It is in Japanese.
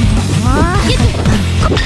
もう